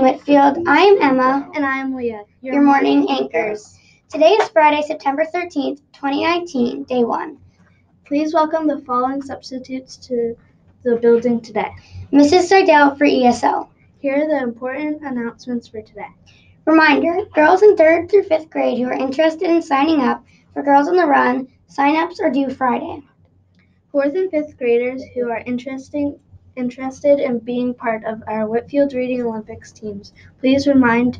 Morning, Whitfield. I am Emma, And I am Leah, your, morning anchors. Today is Friday, September 13th, 2019, day one. Please welcome the following substitutes to the building today. Mrs. Sardell for ESL. Here are the important announcements for today. Reminder girls in third through fifth grade who are interested in signing up for Girls on the Run, sign-ups are due Friday. Fourth and fifth graders who are interesting, interested in being part of our Whitfield Reading Olympics teams, please remind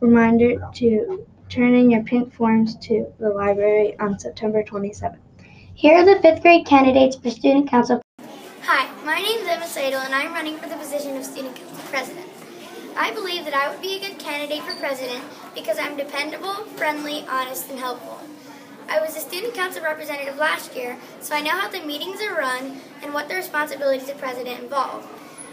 reminder to turn in your pink forms to the library on September 27th. Here are the fifth grade candidates for Student Council. Hi, my name is Emma Seidel, and I'm running for the position of Student Council President. I believe that I would be a good candidate for president because I'm dependable, friendly, honest, and helpful. I was a student council representative last year, so I know how the meetings are run and what the responsibilities of president involve.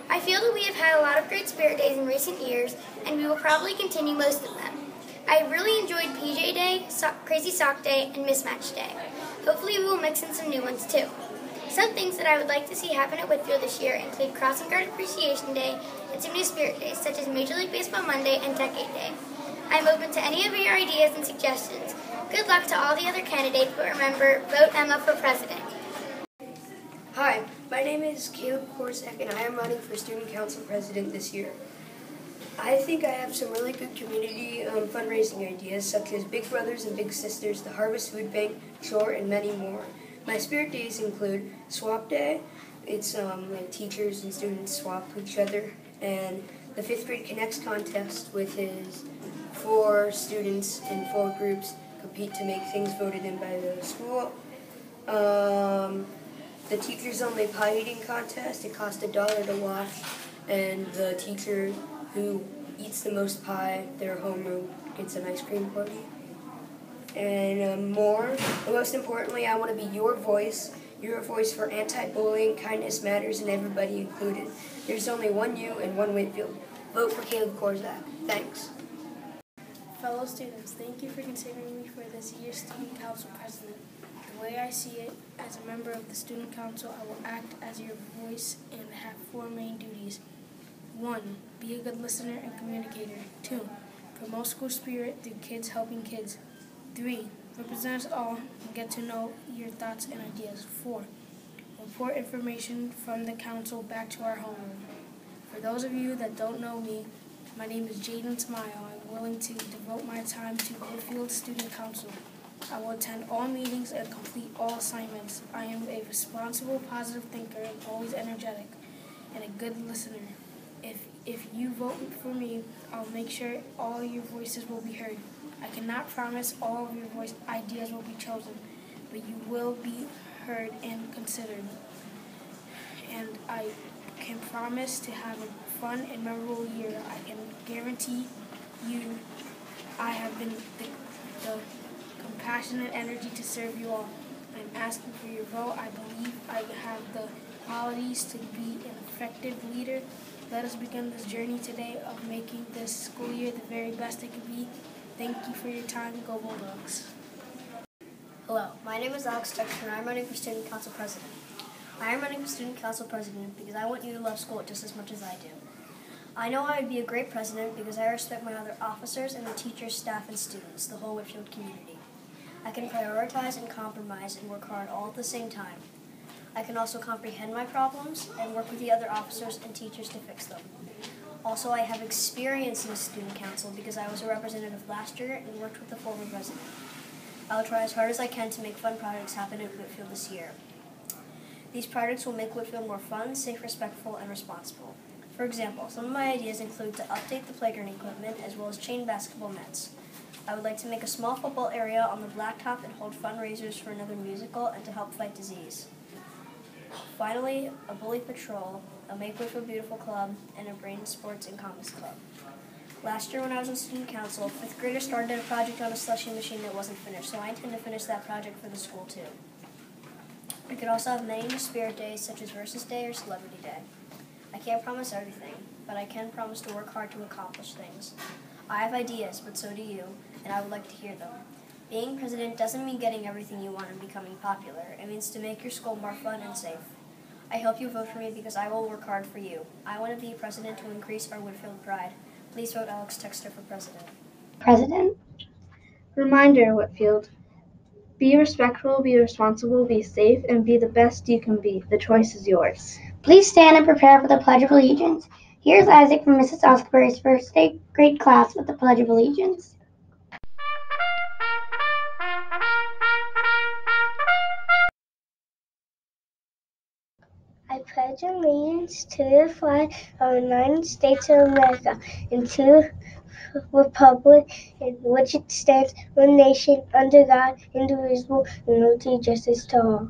I feel that we have had a lot of great spirit days in recent years, and we will probably continue most of them. I really enjoyed PJ Day, so- Crazy Sock Day, and Mismatch Day. Hopefully, we will mix in some new ones too. Some things that I would like to see happen at Whitfield this year include Crossing Guard Appreciation Day and some new spirit days, such as Major League Baseball Monday and Tech Aid Day. I'm open to any of your ideas and suggestions. Good luck to all the other candidates, but remember, vote Emma for president. Hi, my name is Caleb Korsek, and I am running for Student Council President this year. I think I have some really good community um, fundraising ideas, such as Big Brothers and Big Sisters, the Harvest Food Bank, Shore, and many more. My spirit days include Swap Day. It's um, like teachers and students swap each other, and the fifth grade connects contest, which is four students in four groups compete to make things voted in by the school. Um, the teachers only pie eating contest. It costs a dollar to watch, and the teacher who eats the most pie, their homeroom gets an ice cream party. And um, more, but most importantly, I want to be your voice, your voice for anti-bullying, kindness matters, and everybody included. There's only one you and one Whitfield. Vote for Caleb Korzak. Thanks. Fellow students, thank you for considering me for this year's Student Council President. The way I see it, as a member of the Student Council, I will act as your voice and have four main duties. One, be a good listener and communicator. Two, promote school spirit through kids helping kids. Three, represent us all and get to know your thoughts and ideas. Four, report information from the council back to our homeroom. For those of you that don't know me, my name is Jaden Smile. Willing to devote my time to Whitfield Student Council. I will attend all meetings and complete all assignments. I am a responsible, positive thinker and always energetic and a good listener. If, if you vote for me, I'll make sure all your voices will be heard. I cannot promise all of your voice ideas will be chosen, but you will be heard and considered. And I can promise to have a fun and memorable year. I can guarantee you I have been the, the compassionate energy to serve you all. I'm asking for your vote. I believe I have the qualities to be an effective leader. Let us begin this journey today of making this school year the very best it can be. Thank you for your time. Go Bulldogs. Hello, my name is Alex Texter and I'm running for Student Council President. I am running for Student Council President because I want you to love school just as much as I do. I know I would be a great president because I respect my other officers and the teachers, staff, and students, the whole Whitfield community. I can prioritize and compromise and work hard all at the same time. I can also comprehend my problems and work with the other officers and teachers to fix them. Also, I have experience in student council because I was a representative last year and worked with the former president. I'll try as hard as I can to make fun projects happen at Whitfield this year. These projects will make Whitfield more fun, safe, respectful, and responsible. For example, some of my ideas include to update the playground equipment as well as chain basketball nets. I would like to make a small football area on the blacktop and hold fundraisers for another musical and to help fight disease. Finally, a bully patrol, a Make Whitfield Beautiful club, and a brain sports and comics club. Last year when I was in student council, fifth graders started a project on a slushing machine that wasn't finished, so I intend to finish that project for the school too. We could also have many new spirit days such as Versus Day or Celebrity Day. I can't promise everything, but I can promise to work hard to accomplish things. I have ideas, but so do you, and I would like to hear them. Being president doesn't mean getting everything you want and becoming popular. It means to make your school more fun and safe. I hope you vote for me because I will work hard for you. I want to be president to increase our Whitfield pride. Please vote Alex Texter for president. President. Reminder, Whitfield. Be respectful, be responsible, be safe, and be the best you can be. The choice is yours. Please stand and prepare for the Pledge of Allegiance. Here's Isaac from Mrs. Oscarberry's first grade class with the Pledge of Allegiance. I pledge allegiance to the flag of the United States of America and to the republic in which it stands, one nation, under God, indivisible, and with justice to all.